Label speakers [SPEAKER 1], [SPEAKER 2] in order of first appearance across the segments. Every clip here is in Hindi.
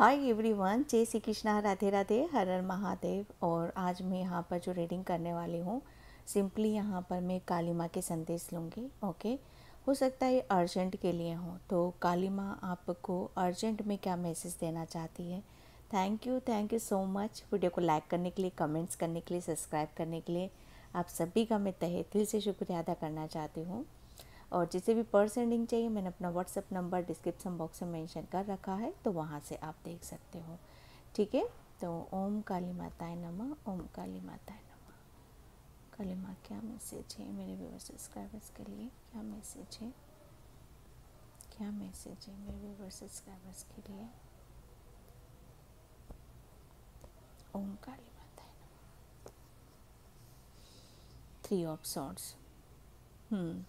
[SPEAKER 1] हाय एवरीवन जय श्री कृष्णा राधे राधे हर हर महादेव और आज मैं यहाँ पर जो रीडिंग करने वाली हूँ सिंपली यहाँ पर मैं काली माँ के संदेश लूँगी ओके हो सकता है अर्जेंट के लिए हो तो काली माँ आपको अर्जेंट में क्या मैसेज देना चाहती है? Thank you thank you so much video को लाइक करने के लिए कमेंट्स करने के लिए सब्सक्राइब करने के लिए आप सभी का मैं तहे दिल से शुक्रिया अदा करना चाहती हूँ। और जिसे भी पर सेंडिंग चाहिए, मैंने अपना व्हाट्सअप नंबर डिस्क्रिप्शन बॉक्स में मेंशन कर रखा है तो वहाँ से आप देख सकते हो। ठीक है? तो ओम काली माताएँ नमः, ओम काली माताएँ नमः। काली माँ, क्या मैसेज है मेरे व्यूवर सब्सक्राइबर्स के लिए? क्या मैसेज है? क्या मैसेज है मेरे व्यूवर सब्सक्राइबर्स के लिए? ओम काली माताएँ नमः। Three of sorts hmm.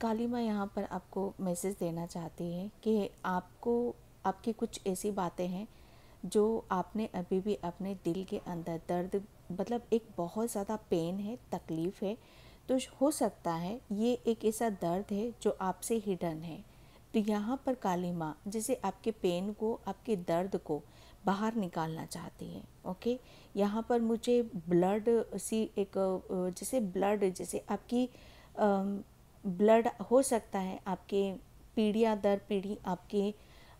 [SPEAKER 1] काली माँ यहाँ पर आपको मैसेज देना चाहती है कि आपको, आपकी कुछ ऐसी बातें हैं जो आपने अभी भी अपने दिल के अंदर दर्द मतलब एक बहुत ज़्यादा पेन है, तकलीफ़ है तो हो सकता है ये एक ऐसा दर्द है जो आपसे हिडन है। तो यहाँ पर काली माँ जैसे आपके पेन को, आपके दर्द को बाहर निकालना चाहती है ओके यहाँ पर मुझे ब्लड सी एक जैसे ब्लड जैसे आपकी ब्लड हो सकता है, आपके पीढ़ियाँ दर पीढ़ी आपके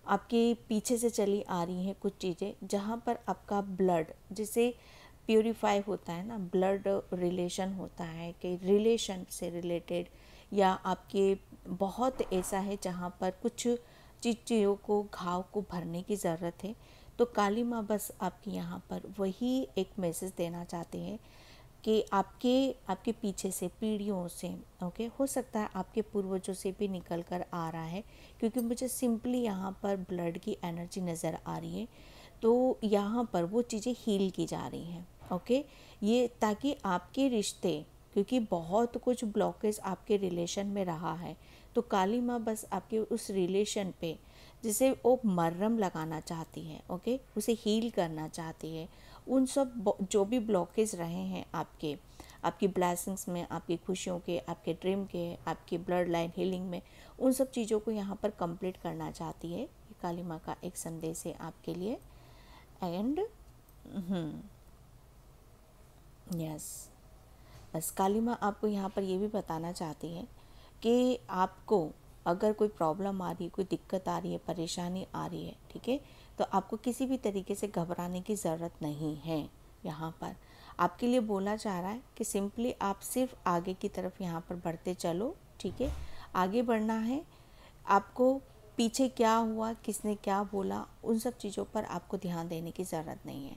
[SPEAKER 1] आपके पीछे से चली आ रही हैं कुछ चीज़ें, जहाँ पर आपका ब्लड जिसे प्योरीफाई होता है ना ब्लड रिलेशन होता है, कि रिलेशन से रिलेटेड या आपके बहुत ऐसा है जहाँ पर कुछ चीज़ों को, घाव को भरने की ज़रूरत है तो काली माँ बस आपके यहाँ पर वही एक मैसेज देना चाहते हैं कि आपके आपके पीछे से, पीढ़ियों से ओके हो सकता है आपके पूर्वजों से भी निकल कर आ रहा है, क्योंकि मुझे सिंपली यहाँ पर ब्लड की एनर्जी नज़र आ रही है तो यहाँ पर वो चीज़ें हील की जा रही हैं ओके ये ताकि आपके रिश्ते, क्योंकि बहुत कुछ ब्लॉकेज आपके रिलेशन में रहा है तो काली माँ बस आपके उस रिलेशन पे, जिसे वो मर्रम लगाना चाहती है ओके उसे हील करना चाहती है उन सब जो भी ब्लॉकेज रहे हैं आपके, आपकी ब्लैसिंग्स में, आपकी खुशियों के, आपके ड्रीम के, आपकी ब्लड लाइन हीलिंग में, उन सब चीज़ों को यहाँ पर कंप्लीट करना चाहती है काली माँ का एक संदेश है आपके लिए। एंड यस बस काली माँ आपको यहाँ पर ये भी बताना चाहती है कि आपको अगर कोई प्रॉब्लम आ रही है, कोई दिक्कत आ रही है, परेशानी आ रही है, ठीक है? तो आपको किसी भी तरीके से घबराने की ज़रूरत नहीं है यहाँ पर। आपके लिए बोला जा रहा है कि सिंपली आप सिर्फ़ आगे की तरफ़ यहाँ पर बढ़ते चलो, ठीक है? आगे बढ़ना है। आपको पीछे क्या हुआ, किसने क्या बोला, उन सब चीज़ों पर आपको ध्यान देने की ज़रूरत नहीं है।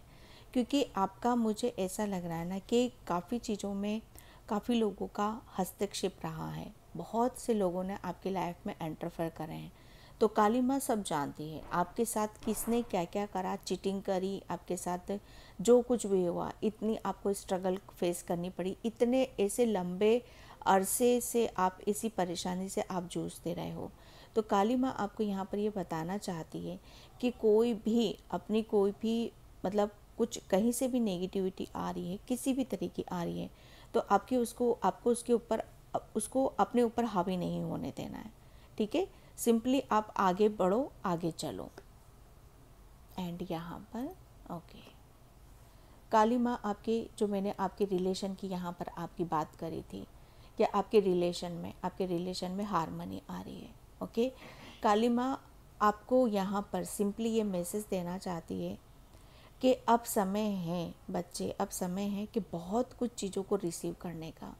[SPEAKER 1] क्योंकि आपका, मुझे ऐसा लग रहा है ना कि काफ़ी चीज़ों में काफ़ी लोगों का हस्तक्षेप रहा है। बहुत से लोगों ने आपकी लाइफ में एंटरफेयर करे हैं। तो काली माँ सब जानती है। आपके साथ किसने क्या क्या करा चीटिंग करी, आपके साथ जो कुछ भी हुआ, इतनी आपको स्ट्रगल फेस करनी पड़ी। इतने ऐसे लंबे अरसे से आप इसी परेशानी से आप जूझते रहे हो। तो काली माँ आपको यहाँ पर ये बताना चाहती है कि कोई भी, अपनी कोई भी मतलब कुछ कहीं से भी नेगेटिविटी आ रही है, किसी भी तरीके आ रही है तो आपकी उसको, आपको उसके ऊपर, उसको अपने ऊपर हावी नहीं होने देना है। ठीक है? सिंपली आप आगे बढ़ो, आगे चलो। एंड यहाँ पर ओके काली माँ आपके, जो मैंने आपके रिलेशन की यहाँ पर आपकी बात करी थी कि आपके रिलेशन में, आपके रिलेशन में हारमोनी आ रही है ओके काली माँ आपको यहाँ पर सिंपली ये मैसेज देना चाहती है कि अब समय है, बच्चे, अब समय है कि बहुत कुछ चीज़ों को रिसीव करने का।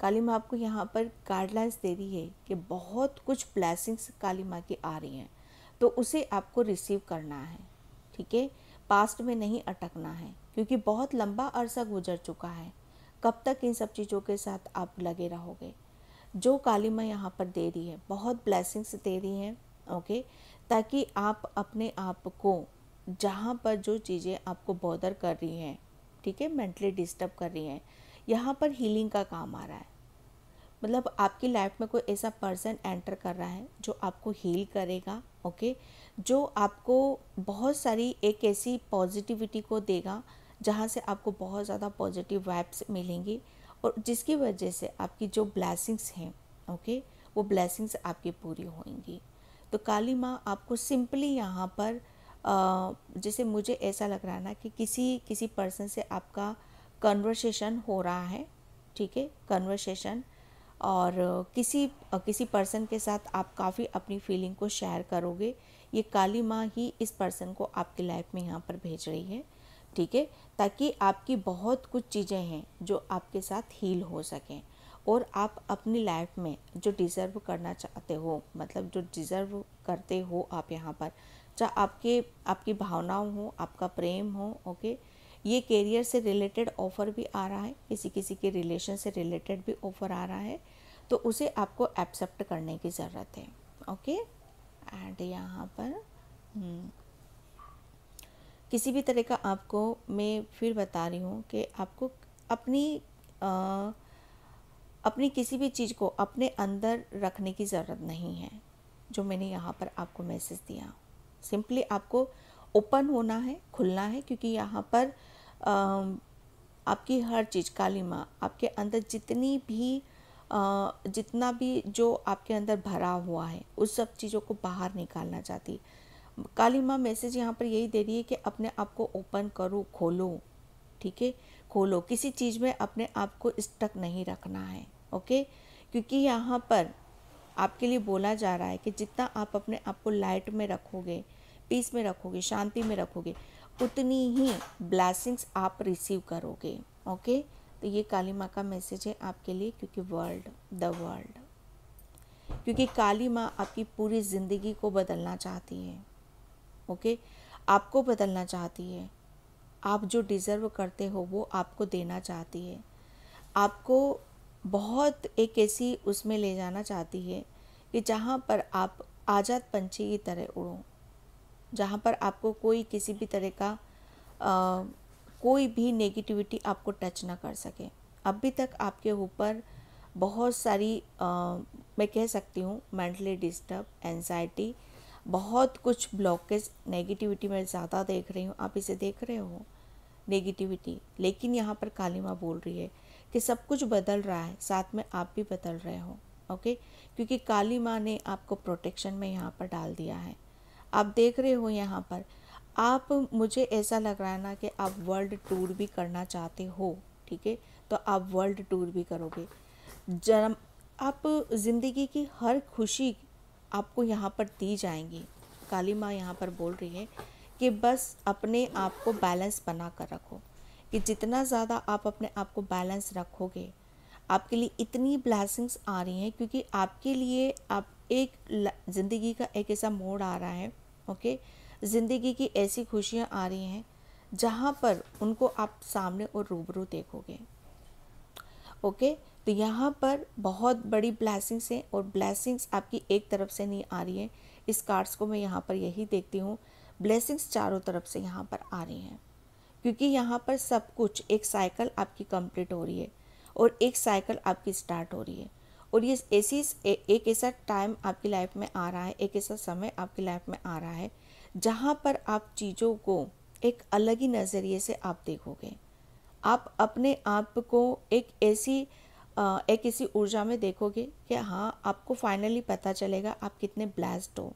[SPEAKER 1] काली माँ आपको यहाँ पर गाइडलाइंस दे रही है कि बहुत कुछ ब्लैसिंग्स काली माँ की आ रही हैं तो उसे आपको रिसीव करना है, ठीक है? पास्ट में नहीं अटकना है, क्योंकि बहुत लंबा अरसा गुजर चुका है। कब तक इन सब चीज़ों के साथ आप लगे रहोगे? जो काली माँ यहाँ पर दे रही है, बहुत ब्लैसिंग्स दे रही हैं ओके ताकि आप अपने आप को जहाँ पर जो चीज़ें आपको बॉदर कर रही हैं, ठीक है? मेंटली डिस्टर्ब कर रही हैं यहाँ पर हीलिंग का काम आ रहा है। मतलब आपकी लाइफ में कोई ऐसा पर्सन एंटर कर रहा है, जो आपको हील करेगा ओके जो आपको बहुत सारी एक ऐसी पॉजिटिविटी को देगा, जहाँ से आपको बहुत ज़्यादा पॉजिटिव वाइब्स मिलेंगी और जिसकी वजह से आपकी जो ब्लैसिंग्स हैं ओके वो ब्लैसिंग्स आपकी पूरी होंगी। तो काली माँ आपको सिंपली यहाँ पर जैसे मुझे ऐसा लग रहा है ना कि किसी किसी पर्सन से आपका कन्वर्सेशन हो रहा है, ठीक है? कन्वर्सेशन और किसी किसी पर्सन के साथ आप काफ़ी अपनी फीलिंग को शेयर करोगे। ये काली माँ ही इस पर्सन को आपकी लाइफ में यहाँ पर भेज रही है, ठीक है? ताकि आपकी बहुत कुछ चीज़ें हैं जो आपके साथ हील हो सकें और आप अपनी लाइफ में जो डिज़र्व करना चाहते हो मतलब जो डिज़र्व करते हो आप यहाँ पर, चाहे आपके, आपकी भावनाओं हो, आपका प्रेम हो ओके ये कैरियर से रिलेटेड ऑफ़र भी आ रहा है किसी किसी के रिलेशन से रिलेटेड भी ऑफ़र आ रहा है तो उसे आपको एक्सेप्ट करने की ज़रूरत है ओके एंड यहाँ पर हम्म, किसी भी तरह का आपको मैं फिर बता रही हूँ कि आपको अपनी आ, अपनी किसी भी चीज़ को अपने अंदर रखने की ज़रूरत नहीं है जो मैंने यहाँ पर आपको मैसेज दिया। सिंपली आपको ओपन होना है खुलना है क्योंकि यहाँ पर आपकी हर चीज़, काली माँ, आपके अंदर जितनी भी जितना भी जो आपके अंदर भरा हुआ है, उस सब चीज़ों को बाहर निकालना चाहती। काली माँ मैसेज यहाँ पर यही दे रही है कि अपने आप को ओपन करो, खोलो, ठीक है? खोलो, किसी चीज़ में अपने आप को स्टक नहीं रखना है ओके क्योंकि यहाँ पर आपके लिए बोला जा रहा है कि जितना आप अपने आप को लाइट में रखोगे पीस में रखोगे, शांति में रखोगे उतनी ही ब्लैसिंग्स आप रिसीव करोगे ओके तो ये काली माँ का मैसेज है आपके लिए, क्योंकि वर्ल्ड द वर्ल्ड क्योंकि काली माँ आपकी पूरी ज़िंदगी को बदलना चाहती है ओके आपको बदलना चाहती है। आप जो डिज़र्व करते हो, वो आपको देना चाहती है। आपको बहुत एक ऐसी उसमें ले जाना चाहती है कि जहाँ पर आप आज़ाद पंछी की तरह उड़ो। जहाँ पर आपको कोई किसी भी तरह का आ, कोई भी नेगेटिविटी आपको टच ना कर सके। अभी तक आपके ऊपर बहुत सारी आ, मैं कह सकती हूँ मेंटली डिस्टर्ब एनजाइटी बहुत कुछ ब्लॉकेज नेगेटिविटी में ज़्यादा देख रही हूँ। आप इसे देख रहे हो? नेगेटिविटी लेकिन यहाँ पर काली माँ बोल रही है कि सब कुछ बदल रहा है साथ में आप भी बदल रहे हो ओके क्योंकि काली माँ ने आपको प्रोटेक्शन में यहाँ पर डाल दिया है। आप देख रहे हो यहाँ पर। आप, मुझे ऐसा लग रहा है ना कि आप वर्ल्ड टूर भी करना चाहते हो, ठीक है? तो आप वर्ल्ड टूर भी करोगे। जन्म, आप ज़िंदगी की हर खुशी आपको यहाँ पर दी जाएँगी। काली माँ यहाँ पर बोल रही है कि बस अपने आप को बैलेंस बना कर रखो। कि जितना ज़्यादा आप अपने आप को बैलेंस रखोगे, आपके लिए इतनी ब्लैसिंग्स आ रही हैं क्योंकि आपके लिए आप एक ज़िंदगी का एक ऐसा मोड़ आ रहा है ओके? ज़िंदगी की ऐसी खुशियाँ आ रही हैं, जहाँ पर उनको आप सामने और रूबरू देखोगे। ओके? तो यहाँ पर बहुत बड़ी ब्लैसिंग्स हैं और ब्लैसिंग्स आपकी एक तरफ़ से नहीं आ रही है। इस कार्ड्स को मैं यहाँ पर यही देखती हूँ। ब्लेसिंग्स चारों तरफ़ से यहाँ पर आ रही हैं। क्योंकि यहाँ पर सब कुछ, एक साइकिल आपकी कंप्लीट हो रही है और एक साइकिल आपकी स्टार्ट हो रही है। और ये ऐसी एक ऐसा टाइम आपकी लाइफ में आ रहा है, एक ऐसा समय आपकी लाइफ में आ रहा है, जहाँ पर आप चीज़ों को एक अलग ही नज़रिए से आप देखोगे। आप अपने आप को एक ऐसी एक ऐसी ऊर्जा में देखोगे कि हाँ आपको फाइनली पता चलेगा आप कितने ब्लेस्ड हो।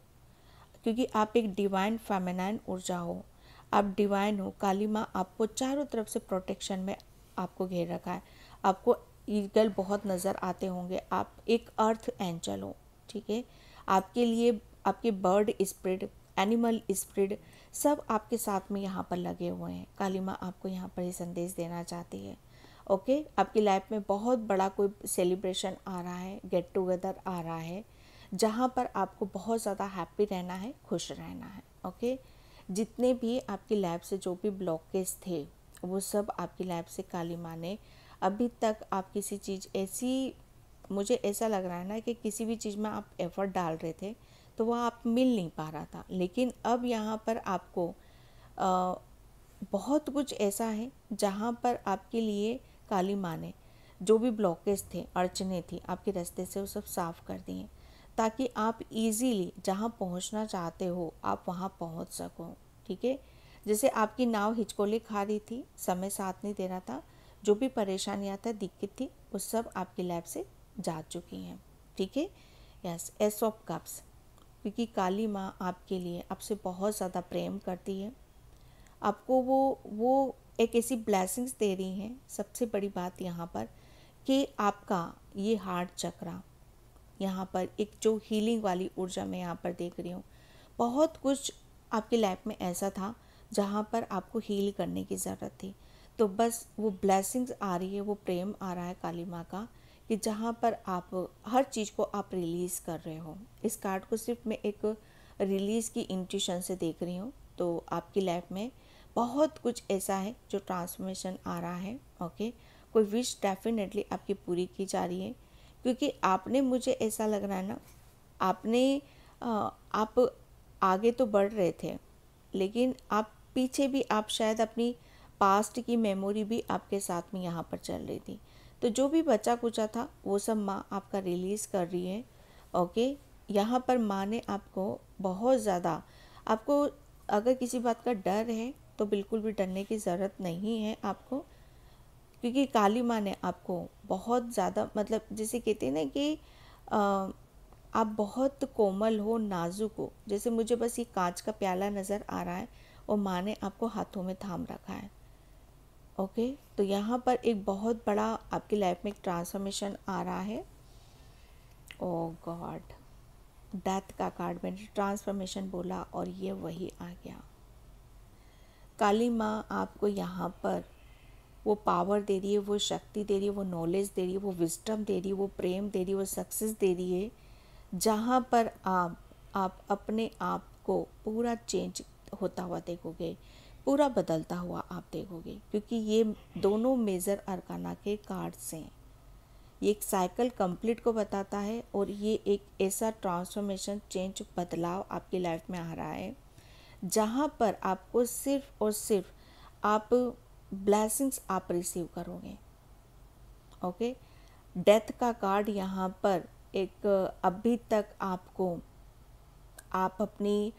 [SPEAKER 1] क्योंकि आप एक डिवाइन फेमिनाइन ऊर्जा हो। आप डिवाइन हो, काली माँ आपको चारों तरफ़ से प्रोटेक्शन में आपको घेर रखा है। आपको ईगल बहुत नज़र आते होंगे। आप एक अर्थ एंजल हो, ठीक है? आपके लिए, आपके बर्ड स्प्रिड, एनिमल स्प्रिड सब आपके साथ में यहाँ पर लगे हुए हैं। काली माँ आपको यहाँ पर ये संदेश देना चाहती है, ओके? आपकी लाइफ में बहुत बड़ा कोई सेलिब्रेशन आ रहा है गेट टुगेदर आ रहा है, जहाँ पर आपको बहुत ज़्यादा हैप्पी रहना है, खुश रहना है, ओके? जितने भी आपकी लाइफ से जो भी ब्लॉकेज थे, वो सब आपकी लाइफ से काली माँ ने अभी तक आप किसी चीज़ ऐसी मुझे ऐसा लग रहा है ना कि किसी भी चीज़ में आप एफ़र्ट डाल रहे थे तो वह आप मिल नहीं पा रहा था। लेकिन अब यहाँ पर आपको आ, बहुत कुछ ऐसा है जहाँ पर आपके लिए काली माँ ने जो भी ब्लॉकेज थे अड़चने थी आपके रास्ते से वो सब साफ़ कर दिए। ताकि आप इजीली जहाँ पहुँचना चाहते हो आप वहाँ पहुँच सको ठीक है? जैसे आपकी नाव हिचकोले खा रही थी समय साथ नहीं दे रहा था जो भी परेशानियाँ था दिक्कत थी, वो सब आपकी लैब से जा चुकी हैं। ठीक है? यस एस ऑफ़ कप्स क्योंकि काली माँ आपके लिए आपसे बहुत ज़्यादा प्रेम करती है। आपको वो वो एक ऐसी ब्लैसिंग्स दे रही हैं, सबसे बड़ी बात यहाँ पर कि आपका ये हार्ट चक्रा यहाँ पर एक जो हीलिंग वाली ऊर्जा मैं यहाँ पर देख रही हूँ, बहुत कुछ आपकी लाइफ में ऐसा था जहाँ पर आपको हील करने की ज़रूरत थी। तो बस वो ब्लेसिंग्स आ रही है, वो प्रेम आ रहा है काली माँ का, कि जहाँ पर आप हर चीज़ को आप रिलीज़ कर रहे हो। इस कार्ड को सिर्फ़ मैं एक रिलीज़ की इंट्यूशन से देख रही हूँ तो आपकी लाइफ में बहुत कुछ ऐसा है जो ट्रांसफॉर्मेशन आ रहा है ओके कोई विश डेफिनेटली आपकी पूरी की जा रही है, क्योंकि आपने मुझे ऐसा लग रहा है ना, आपने आप आगे तो बढ़ रहे थे, लेकिन आप पीछे भी आप शायद अपनी पास्ट की मेमोरी भी आपके साथ में यहाँ पर चल रही थी। तो जो भी बचा कुचा था वो सब माँ आपका रिलीज़ कर रही है ओके यहाँ पर माँ ने आपको बहुत ज़्यादा आपको अगर किसी बात का डर है तो बिल्कुल भी डरने की ज़रूरत नहीं है आपको क्योंकि काली माँ ने आपको बहुत ज़्यादा मतलब जैसे कहते हैं ना कि आ, आप बहुत कोमल हो नाजुक हो। जैसे मुझे बस ये कांच का प्याला नज़र आ रहा है और माँ ने आपको हाथों में थाम रखा है। ओके? तो यहाँ पर एक बहुत बड़ा आपकी लाइफ में एक ट्रांसफॉर्मेशन आ रहा है। ओ गॉड डेथ का कार्ड मैंने ट्रांसफॉर्मेशन बोला और ये वही आ गया। काली माँ आपको यहाँ पर वो पावर दे रही है, वो शक्ति दे रही है, वो नॉलेज दे रही है, वो विस्टम दे रही है, वो प्रेम दे रही है, वो सक्सेस दे रही है। जहाँ पर आप आप अपने आप को पूरा चेंज होता हुआ देखोगे। पूरा बदलता हुआ आप देखोगे, क्योंकि ये दोनों मेजर अरकाना के कार्ड्स हैं। ये एक साइकिल कंप्लीट को बताता है और ये एक ऐसा ट्रांसफॉर्मेशन चेंज बदलाव आपकी लाइफ में आ रहा है, जहाँ पर आपको सिर्फ़ और सिर्फ़ आप ब्लैसिंग्स आप रिसीव करोगे। ओके डेथ का कार्ड यहाँ पर एक, अभी तक आपको, आप अपनी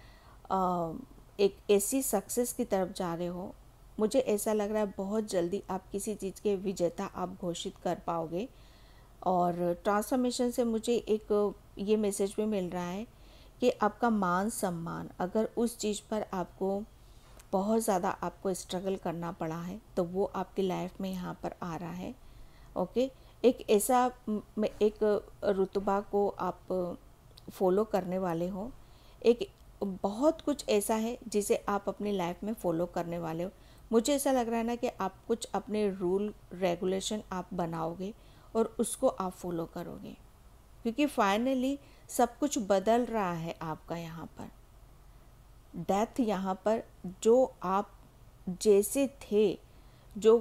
[SPEAKER 1] एक ऐसी सक्सेस की तरफ़ जा रहे हो, मुझे ऐसा लग रहा है बहुत जल्दी आप किसी चीज़ के विजेता आप घोषित कर पाओगे। और ट्रांसफॉर्मेशन से मुझे एक ये मैसेज भी मिल रहा है कि आपका मान सम्मान, अगर उस चीज़ पर आपको बहुत ज़्यादा आपको स्ट्रगल करना पड़ा है तो वो आपकी लाइफ में यहाँ पर आ रहा है। ओके एक ऐसा एक रुतबा को आप फॉलो करने वाले हो। एक बहुत कुछ ऐसा है जिसे आप अपनी लाइफ में फॉलो करने वाले हो। मुझे ऐसा लग रहा है ना कि आप कुछ अपने रूल रेगुलेशन आप बनाओगे और उसको आप फॉलो करोगे। क्योंकि फाइनली सब कुछ बदल रहा है आपका यहाँ पर। डेथ यहाँ पर जो आप जैसे थे जो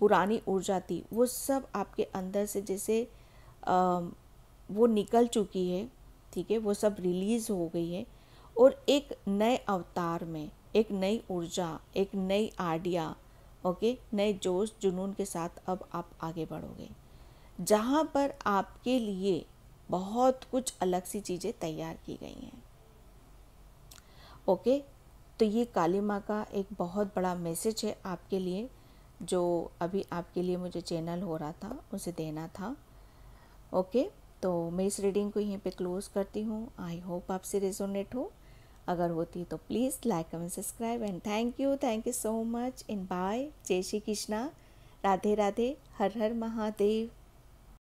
[SPEAKER 1] पुरानी ऊर्जा थी वो सब आपके अंदर से जैसे आ, वो निकल चुकी है ठीक है? वो सब रिलीज़ हो गई है। और एक नए अवतार में, एक नई ऊर्जा, एक नई आइडिया, ओके, नए जोश, जुनून के साथ अब आप आगे बढ़ोगे। जहाँ पर आपके लिए बहुत कुछ अलग सी चीज़ें तैयार की गई हैं। ओके तो ये काली माँ का एक बहुत बड़ा मैसेज है आपके लिए, जो अभी आपके लिए मुझे चैनल हो रहा था, उसे देना था। ओके तो मैं इस रीडिंग को यहीं पे क्लोज़ करती हूँ। आई होप आपसे रेजोनेट हो। अगर होती तो please like and subscribe and thank you thank you so much in bye जय श्री कृष्णा। राधे राधे। हर हर महादेव।